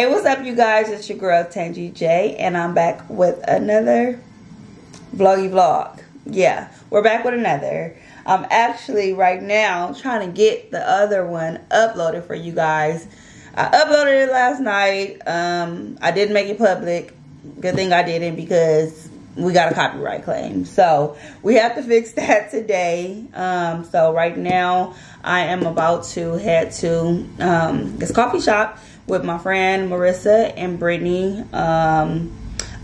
Hey, what's up, you guys? It's your girl Tangie J, and I'm back with another vloggy vlog. Yeah, we're back with another. I'm actually right now trying to get the other one uploaded for you guys. I uploaded it last night. Um, I didn't make it public. Good thing I didn't because we got a copyright claim. So we have to fix that today. Um, so right now I am about to head to um, this coffee shop with my friend Marissa and Brittany. Um,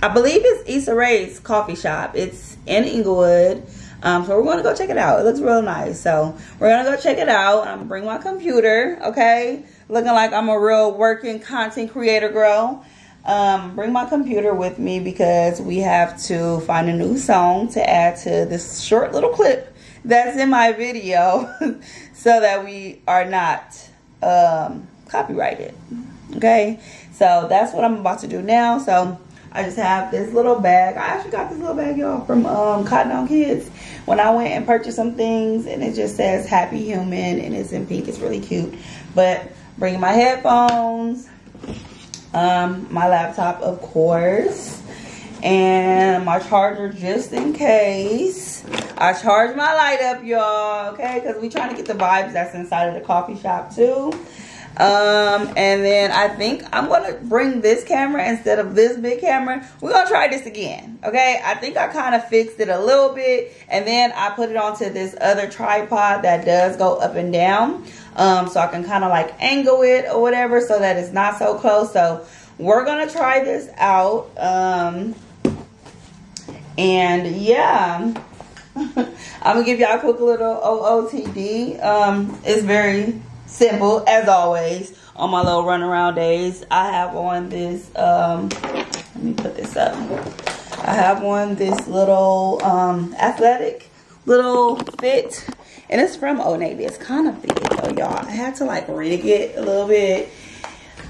I believe it's Issa Rae's coffee shop. It's in Inglewood. Um, so we're going to go check it out. It looks real nice. So we're going to go check it out. I'm going to bring my computer, okay? Looking like I'm a real working content creator girl. Um, bring my computer with me because we have to find a new song to add to this short little clip that's in my video so that we are not um, copyrighted okay? So that's what i'm about to do now. So i just have this little bag. I actually got this little bag y'all from um, cotton on kids. When i went and purchased some things and it just says happy human and it's in pink. It's really cute. But bringing my headphones um, my laptop of course and my charger just in case. I charge my light up y'all okay? Because we trying to get the vibes that's inside of the coffee shop too um, and then I think I'm gonna bring this camera instead of this big camera. We're gonna try this again, okay? I think I kind of fixed it a little bit, and then I put it onto this other tripod that does go up and down, um, so I can kind of like angle it or whatever, so that it's not so close. So we're gonna try this out, um, and yeah. I'm gonna give y'all a quick little OOTD. Um, it's very simple as always on my little run around days. I have on this um let me put this up. I have on this little um athletic little fit and it's from old navy. It's kind of big though y'all. I had to like rig it a little bit.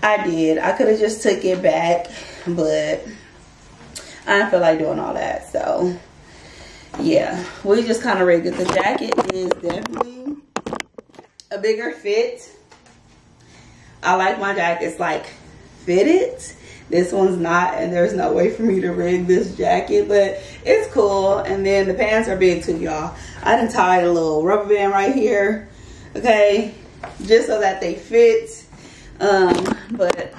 I did. I could have just took it back but i didn't feel like doing all that so yeah. We just kind of rigged it. The jacket is definitely a bigger fit. I like my jackets like fitted. This one's not, and there's no way for me to rig this jacket, but it's cool. And then the pants are big too, y'all. I done tied a little rubber band right here, okay, just so that they fit. Um, but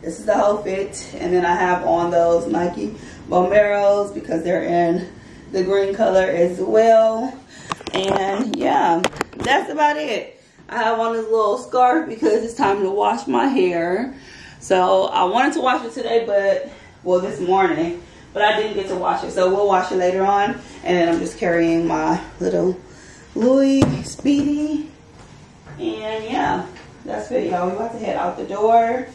this is the whole fit. And then I have on those Nike Vomeros because they're in the green color as well. And yeah, that's about it. I have on this little scarf because it's time to wash my hair. So I wanted to wash it today, but, well, this morning, but I didn't get to wash it. So we'll wash it later on. And I'm just carrying my little Louis Speedy. And yeah, that's it, y'all. We're about to head out the door.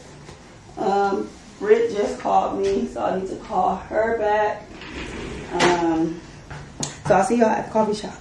Um, Britt just called me, so I need to call her back. Um, so I'll see y'all at the coffee shop.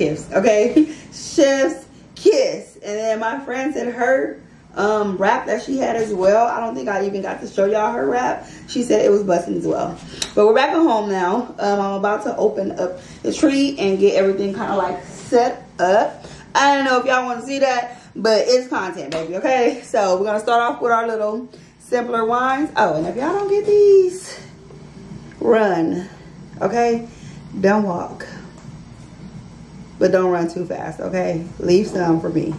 Kiss, okay? Chef's kiss. And then my friend said her um, wrap that she had as well. I don't think I even got to show y'all her wrap. She said it was busting as well. But we're back at home now. Um, I'm about to open up the tree and get everything kind of like set up. I don't know if y'all want to see that, but it's content, baby, okay? So we're going to start off with our little simpler wines. Oh, and if y'all don't get these, run. Okay? Don't walk. But don't run too fast, okay? Leave some for me.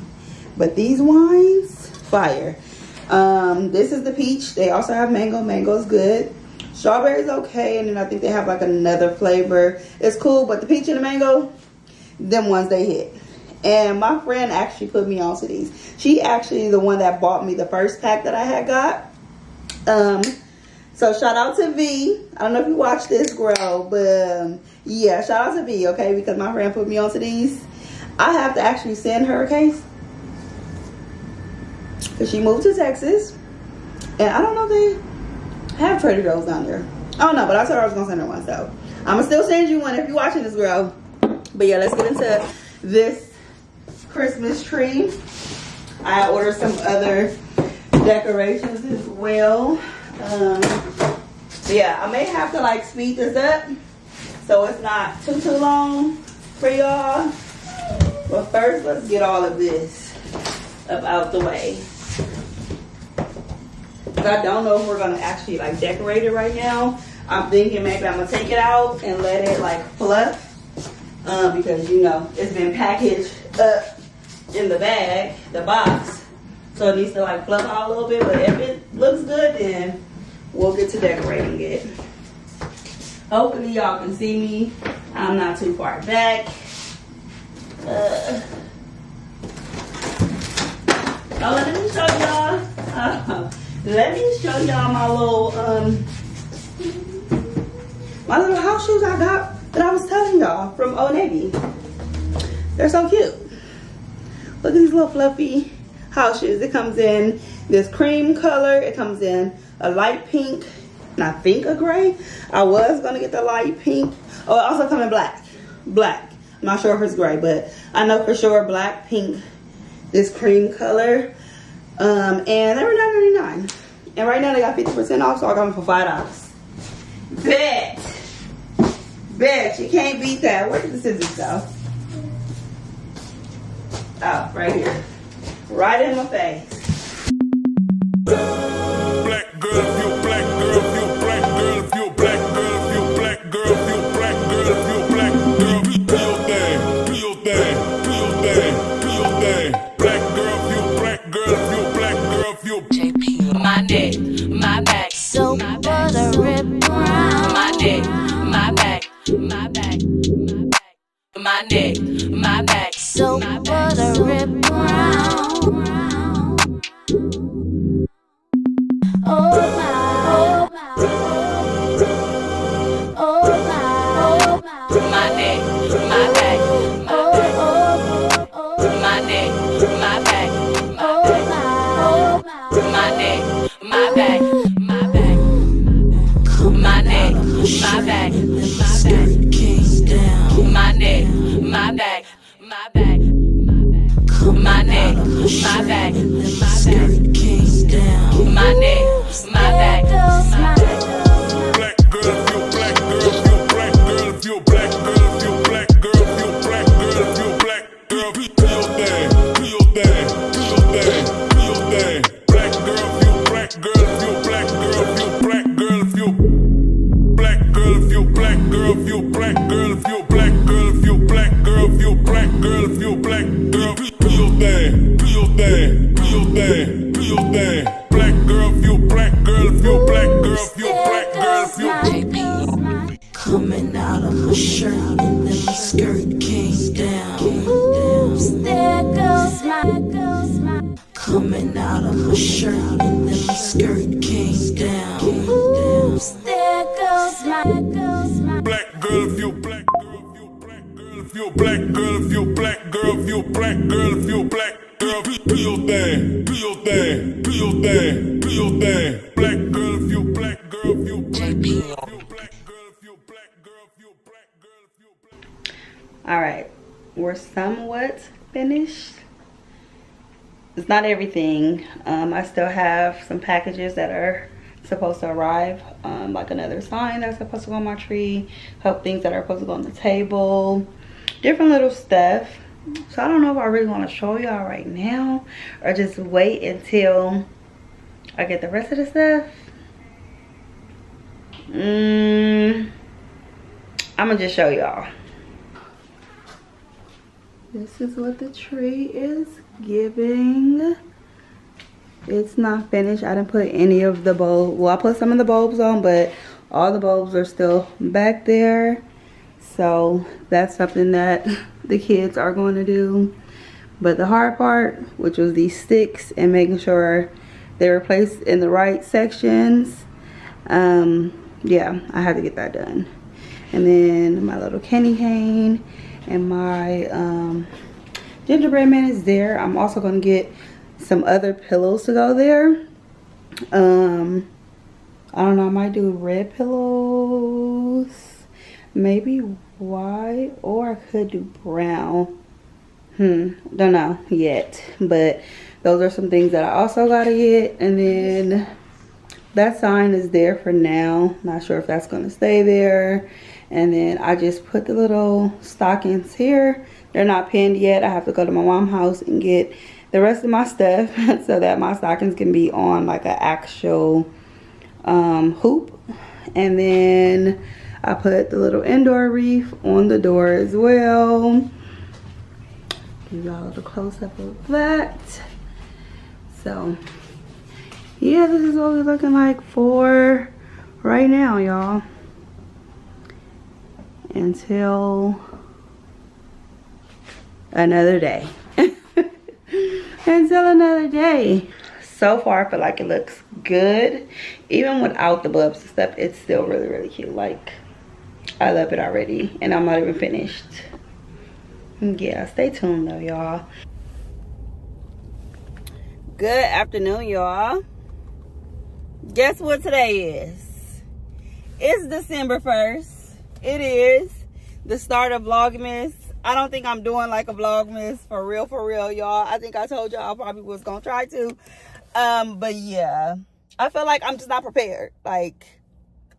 But these wines, fire. Um, this is the peach. They also have mango. Mango's good. Strawberry's okay, and then I think they have like another flavor. It's cool, but the peach and the mango, them ones they hit. And my friend actually put me onto these. She actually the one that bought me the first pack that I had got. Um, so shout out to V. I don't know if you watch this, girl, but um, yeah, shout out to V, okay? Because my friend put me onto these. I have to actually send her a case. Because she moved to Texas. And I don't know if they have Trader Joe's down there. I don't know, but I told her I was going to send her one. So I'm going to still send you one if you're watching this, girl. But yeah, let's get into this Christmas tree. I ordered some other decorations as well. Um, yeah, I may have to like speed this up so it's not too, too long for y'all. But first, let's get all of this up out the way. I don't know if we're gonna actually like decorate it right now. I'm thinking maybe I'm gonna take it out and let it like fluff. Um, because you know, it's been packaged up in the bag, the box. So it needs to like fluff out a little bit, but if it looks good, then we'll get to decorating it. Hopefully y'all can see me. I'm not too far back. Uh, oh, let me show y'all. Uh, let me show y'all my little um my little house shoes I got that I was telling y'all from Old Navy. They're so cute. Look at these little fluffy house. It comes in this cream color. It comes in a light pink and I think a gray. I was gonna get the light pink. Oh, it also comes in black. Black. I'm not sure if it's gray, but I know for sure black, pink, this cream color. Um, and they were $9.99. And right now they got 50% off, so I got them for $5. Bet. Bet. You can't beat that. Where did the scissors go? Oh, right here. Right in my face. All right, we're somewhat finished. It's not everything. Um, I still have some packages that are supposed to arrive um, like another sign that's supposed to go on my tree help things that are supposed to go on the table different little stuff so i don't know if i really want to show y'all right now or just wait until I get the rest of the stuff. Mm, I'm gonna just show y'all. This is what the tree is giving. It's not finished. I didn't put any of the bulbs. Well, I put some of the bulbs on, but all the bulbs are still back there. So that's something that the kids are going to do. But the hard part, which was these sticks and making sure they were placed in the right sections, um, yeah, I had to get that done. And then my little candy cane and my um, gingerbread man is there. I'm also going to get some other pillows to go there. Um, I don't know, I might do red pillows, maybe white, or I could do brown. Hmm, don't know yet, but those are some things that I also gotta get. And then that sign is there for now. Not sure if that's gonna stay there. And then I just put the little stockings here. They're not pinned yet. I have to go to my mom's house and get the rest of my stuff so that my stockings can be on like an actual um, hoop. And then I put the little indoor wreath on the door as well. Give y'all a little close up of that. So, yeah, this is what we're looking like for right now, y'all. Until another day. Until another day. So far I feel like it looks good. Even without the bulbs and stuff it's still really really cute. Like I love it already and I'm not even finished. Yeah stay tuned though y'all. Good afternoon y'all. Guess what today is? It's December 1st it is the start of Vlogmas I don't think I'm doing like a Vlogmas for real, for real, y'all. I think I told y'all I probably was going to try to. Um, but yeah, I feel like I'm just not prepared. Like,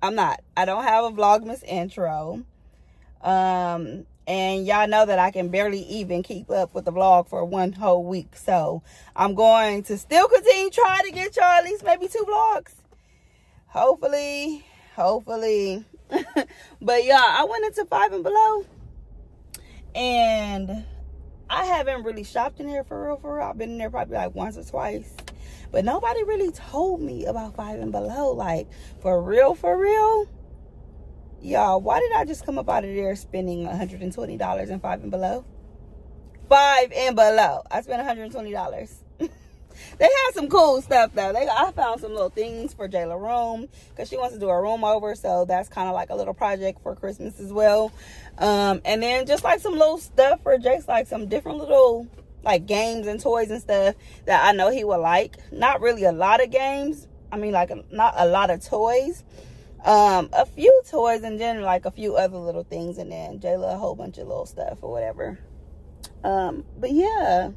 I'm not. I don't have a Vlogmas intro. Um, and y'all know that I can barely even keep up with the vlog for one whole week. So I'm going to still continue trying to get y'all at least maybe two vlogs. Hopefully, hopefully. but yeah, I went into five and below. And I haven't really shopped in there for real, for real. I've been in there probably like once or twice. But nobody really told me about Five and Below. Like, for real, for real. Y'all, why did I just come up out of there spending $120 in Five and Below? Five and Below. I spent $120. They had some cool stuff though. They I found some little things for Jayla room because she wants to do a room over, so that's kind of like a little project for Christmas as well. Um, and then just like some little stuff for Jake's, like some different little like games and toys and stuff that I know he would like. Not really a lot of games. I mean, like not a lot of toys. Um, a few toys and then like a few other little things, and then Jayla a whole bunch of little stuff or whatever. Um, but yeah,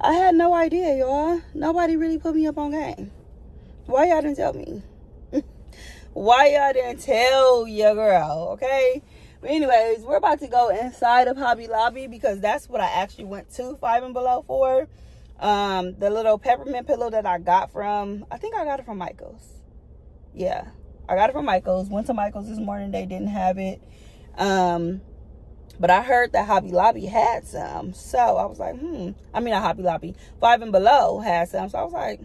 I had no idea, y'all. Nobody really put me up on game. Why y'all didn't tell me? Why y'all didn't tell your girl? Okay. But anyways, we're about to go inside of Hobby Lobby because that's what I actually went to Five and Below for. Um, the little peppermint pillow that I got from, I think I got it from Michael's. Yeah, I got it from Michael's. Went to Michael's this morning. They didn't have it. Um, but I heard that Hobby Lobby had some. So I was like, hmm. I mean, not Hobby Lobby. Five and Below had some. So I was like,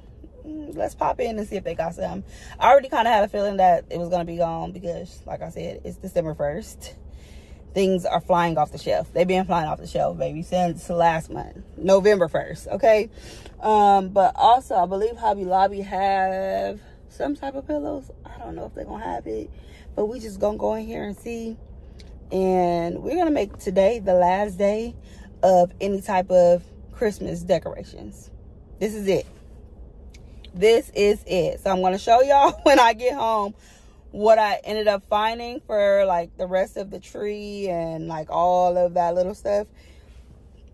mm, let's pop in and see if they got some. I already kind of had a feeling that it was going to be gone because, like I said, it's December 1st things are flying off the shelf. They've been flying off the shelf, baby, since last month, November 1st, okay? Um, but also, I believe Hobby Lobby have some type of pillows. I don't know if they're going to have it, but we just going to go in here and see. And we're to make today the last day of any type of Christmas decorations. This is it. This is it. So I'm to show y'all when I get home what I ended up finding for like the rest of the tree and like all of that little stuff.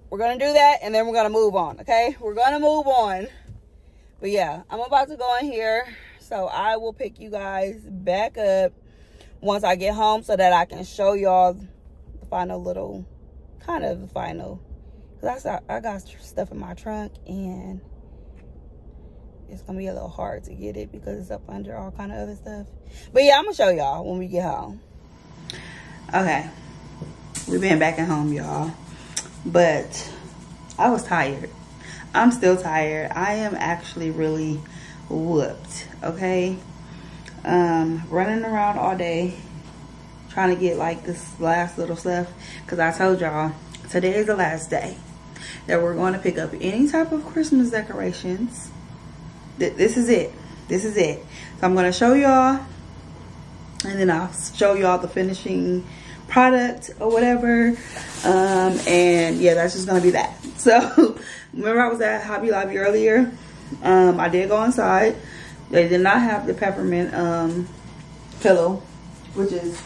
We're to do that and then we're to move on, okay? We're to move on. But yeah, I'm about to go in here. So I will pick you guys back up once I get home so that I can show y'all the final little, kind of the final. Because I, I got stuff in my trunk and it's gonna be a little hard to get it because it's up under all kind of other stuff. But yeah, I'm gonna show y'all when we get home. Okay, we've been back at home, y'all. But I was tired. I'm still tired. I am actually really whooped, okay? Um, running around all day trying to get like this last little stuff because I told y'all today is the last day that we're going to pick up any type of Christmas decorations. This is it. This is it. So I'm going to show y'all and then I'll show y'all the finishing product or whatever. Um, and yeah, that's just going to be that. So remember I was at Hobby Lobby earlier. Um, I did go inside. They did not have the peppermint um, pillow, which is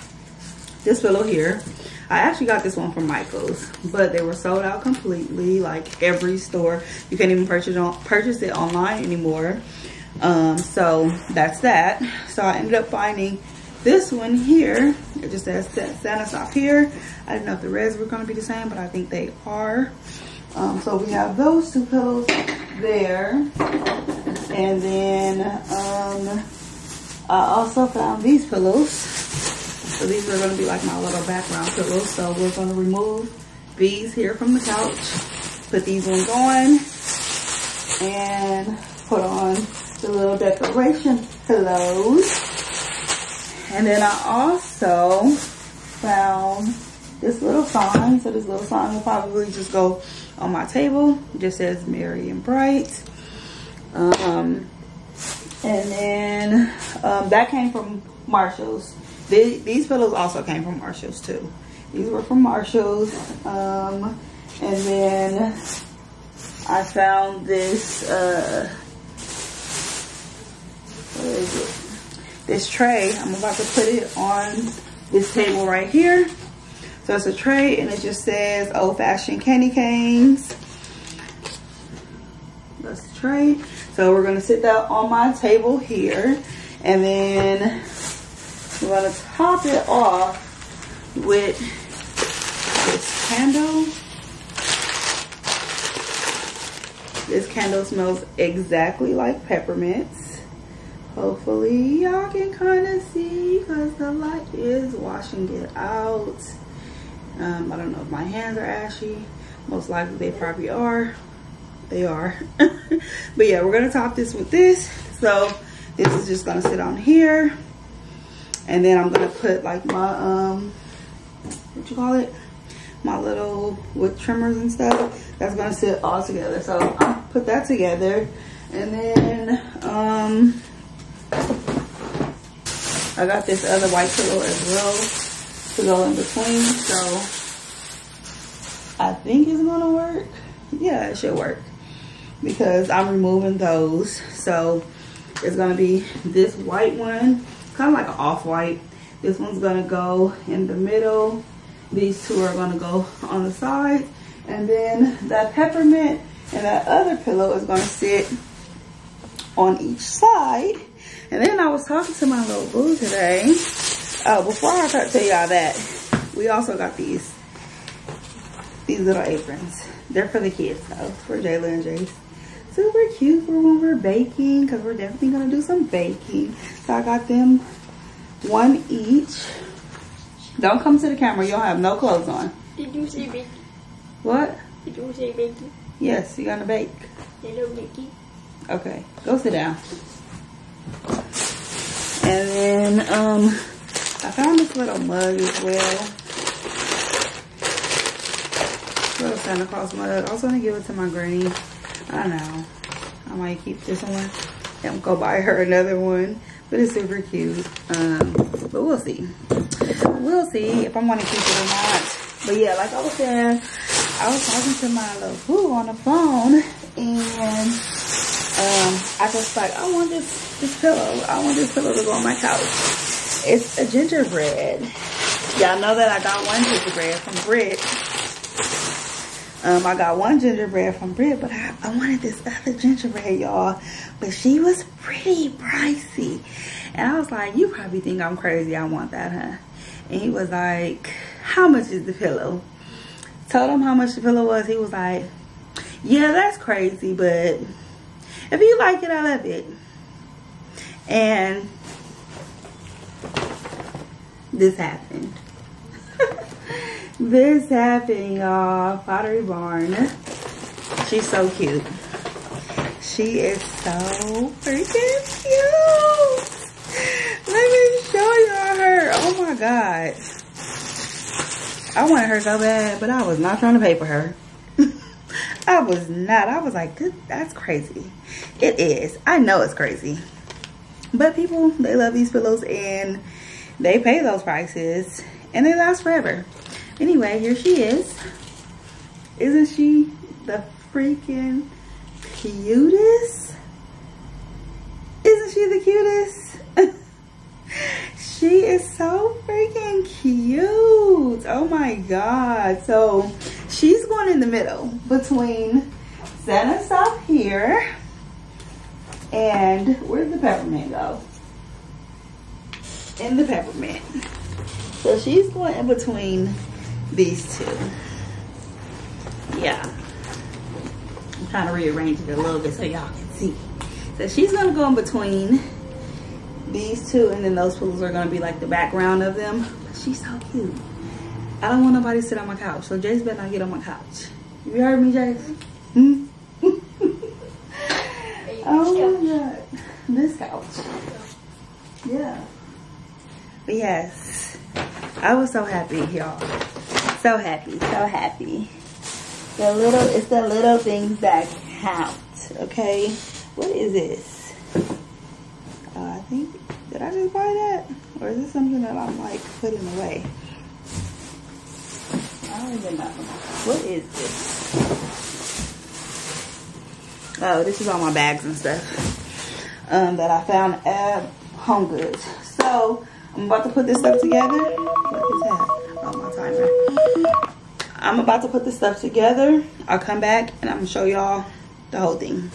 this pillow here. I actually got this one from Michael's, but they were sold out completely, like every store. You can't even purchase, on, purchase it online anymore. Um, so that's that. So I ended up finding this one here. It just says Santa's up here. I didn't know if the reds were gonna be the same, but I think they are. Um, so we have those two pillows there. And then um, I also found these pillows. So these are gonna be like my little background pillows. So we're gonna remove these here from the couch, put these ones on, and put on the little decoration pillows. And then I also found this little sign. So this little sign will probably just go on my table. It just says Merry and Bright. Um, and then um, that came from Marshall's these pillows also came from Marshalls too. These were from Marshalls. Um, and then I found this, uh, what is it? This tray. I'm about to put it on this table right here. So it's a tray and it just says old fashioned candy canes. That's the tray. So we're gonna sit that on my table here. And then we're to top it off with this candle. This candle smells exactly like peppermints. Hopefully y'all can kind of see because the light is washing it out. Um, I don't know if my hands are ashy. Most likely they probably are. They are. but yeah, we're to top this with this. So this is just to sit on here. And then I'm gonna put like my, um, what you call it? My little wood trimmers and stuff. That's gonna sit all together. So I'll put that together. And then, um, I got this other white pillow as well to go in between. So I think it's gonna work. Yeah, it should work because I'm removing those. So it's gonna be this white one kind of like an off-white. This one's gonna go in the middle. These two are gonna go on the side. And then that peppermint and that other pillow is gonna sit on each side. And then I was talking to my little boo today. Oh, before I start tell y'all that, we also got these, these little aprons. They're for the kids though, for Jayla and Jace super cute for when we're baking because we're definitely going to do some baking. So I got them one each. Don't come to the camera. You don't have no clothes on. Did you say baking? What? Did you say baking? Yes, you're going to bake. Hello, baking. Okay, go sit down. And then um, I found this little mug as well. Little Santa Claus mug. I was going to give it to my granny. I don't know. I might keep this one and go buy her another one. But it's super cute. Um, but we'll see. We'll see if I'm going to keep it or not. But yeah, like I was saying, I was talking to my little boo on the phone. And um, I just like, I want this, this pillow. I want this pillow to go on my couch. It's a gingerbread. Y'all know that I got one gingerbread from Brit um, I got one gingerbread from Brit, but I, I wanted this other gingerbread, y'all. But she was pretty pricey. And I was like, you probably think I'm crazy. I want that, huh? And he was like, how much is the pillow? Told him how much the pillow was. He was like, yeah, that's crazy, but... If you like it, I love it. And this happened. this happened, y'all. Pottery Barn. She's so cute. She is so freaking cute. Let me show y'all her. Oh my god. I wanted her so bad, but I was not trying to pay for her. I was not. I was like, that's crazy. It is. I know it's crazy. But people, they love these pillows and they pay those prices and they last forever. Anyway, here she is. Isn't she the freaking cutest? Isn't she the cutest? she is so freaking cute. Oh my God. So she's going in the middle between Santa stuff here and where'd the peppermint go? In the peppermint. So she's going in between these two. Yeah. I'm trying to rearrange it a little bit so y'all can see. So she's gonna go in between these two and then those pillows are gonna be like the background of them. She's so cute. I don't want nobody to sit on my couch. So Jace better not get on my couch. You heard me, Jace? Hmm? oh my god. This couch. Yeah. But yes. I was so happy, y'all. So happy, so happy. The little, it's the little things that count, okay? What is this? Uh, I think, did I just buy that? Or is this something that I'm like putting away? I don't even know. What is this? Oh, this is all my bags and stuff um, that I found at Home Goods. So, I'm about to put this stuff together. What is that? Oh, my timer. I'm about to put this stuff together. I'll come back and I'm gonna show y'all the whole thing.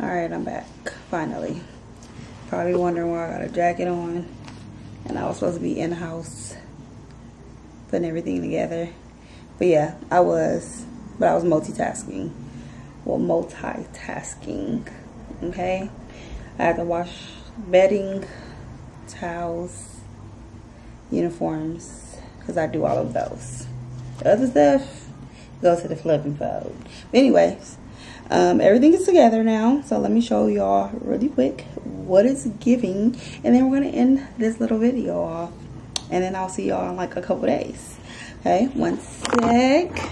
All right, I'm back, finally. Probably wondering why I got a jacket on and I was supposed to be in the house putting everything together. But yeah, I was, but I was multitasking. Well, multitasking, okay? I had to wash bedding, towels, uniforms, because I do all of those. The other stuff goes to the fluff and fold. But anyways, um, everything is together now. So let me show y'all really quick what it's giving. And then we're going to end this little video off. And then I'll see y'all in like a couple days. Okay, one sec.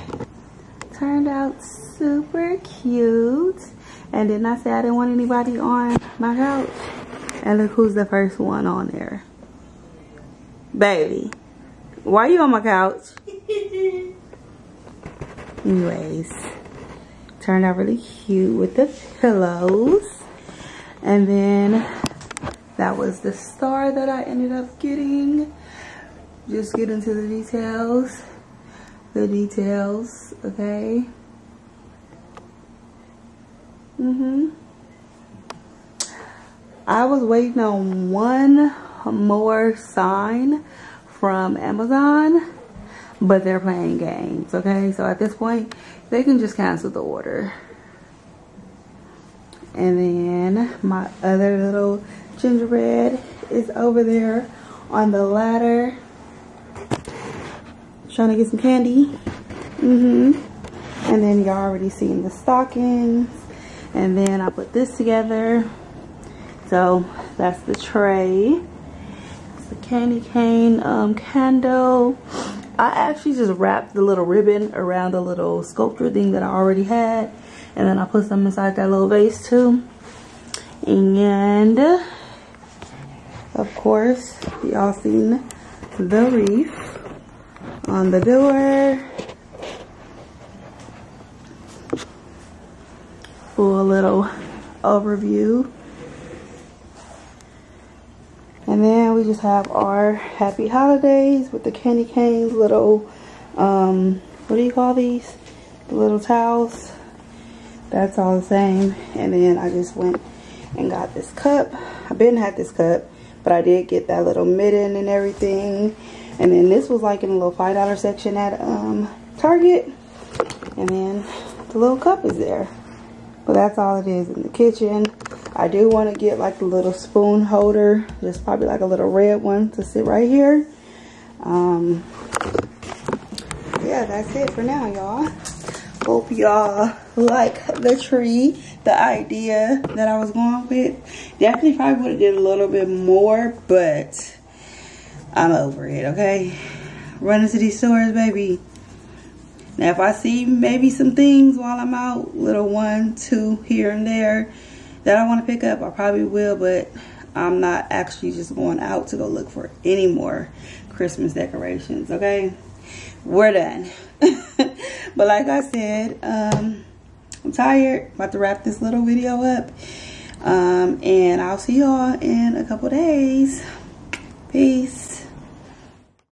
Turned out super cute. And didn't I say I didn't want anybody on my couch? And look who's the first one on there. Baby. Why are you on my couch? Anyways, turned out really cute with the pillows. And then that was the star that I ended up getting. Just get into the details. The details, okay? Mm-hmm. I was waiting on one more sign from Amazon, but they're playing games, okay? So at this point, they can just cancel the order. And then my other little gingerbread is over there on the ladder. Trying to get some candy. Mm-hmm. And then y'all already seen the stockings. And then I put this together. So that's the tray It's the candy cane um, candle. I actually just wrapped the little ribbon around the little sculpture thing that I already had. And then I put some inside that little vase too. And of course, y'all seen the wreath on the door. For a little overview and then we just have our happy holidays with the candy canes, little, um, what do you call these? The little towels. That's all the same. And then I just went and got this cup. I've been had this cup, but I did get that little mitten and everything. And then this was like in a little $5 section at um, Target. And then the little cup is there. But that's all it is in the kitchen. I do want to get like a little spoon holder. Just probably like a little red one to sit right here. Um, yeah, that's it for now, y'all. Hope y'all like the tree, the idea that I was going with. Definitely probably would have did a little bit more, but I'm over it, okay? Running to these stores, baby. Now, if I see maybe some things while I'm out, little one, two here and there, that I want to pick up, I probably will, but I'm not actually just going out to go look for any more Christmas decorations, okay? We're done. but like I said, um, I'm tired. About to wrap this little video up. Um, and I'll see y'all in a couple days. Peace.